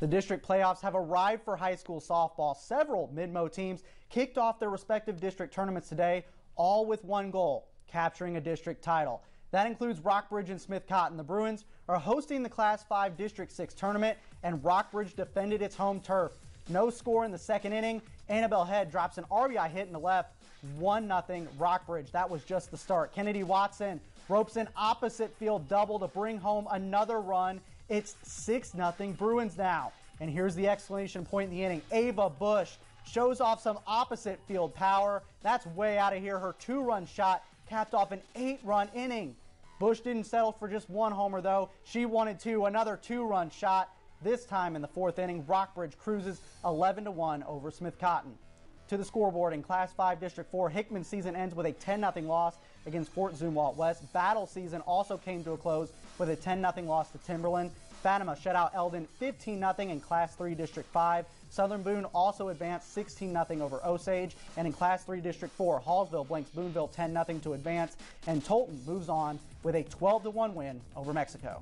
The district playoffs have arrived for high school softball. Several Mid-Mo teams kicked off their respective district tournaments today, all with one goal, capturing a district title. That includes Rockbridge and Smith Cotton. The Bruins are hosting the Class 5 District 6 tournament, and Rockbridge defended its home turf. No score in the second inning. Annabelle Head drops an RBI hit in the left. 1 0 Rockbridge. That was just the start. Kennedy Watson ropes an opposite field double to bring home another run. It's 6 0 Bruins now. And here's the exclamation point in the inning. Ava Bush shows off some opposite field power. That's way out of here. Her two run shot capped off an eight run inning. Bush didn't settle for just one homer, though. She wanted two, another two run shot. This time in the fourth inning, Rockbridge cruises 11 1 over Smith Cotton. To the scoreboard in Class 5 District 4, Hickman season ends with a 10 0 loss against Fort Zumwalt West. Battle season also came to a close with a 10 0 loss to Timberland. Fatima shut out Eldon 15 0 in Class 3 District 5. Southern Boone also advanced 16 0 over Osage. And in Class 3 District 4, Hallsville blanks Boonville 10 0 to advance. And Tolton moves on with a 12 1 win over Mexico.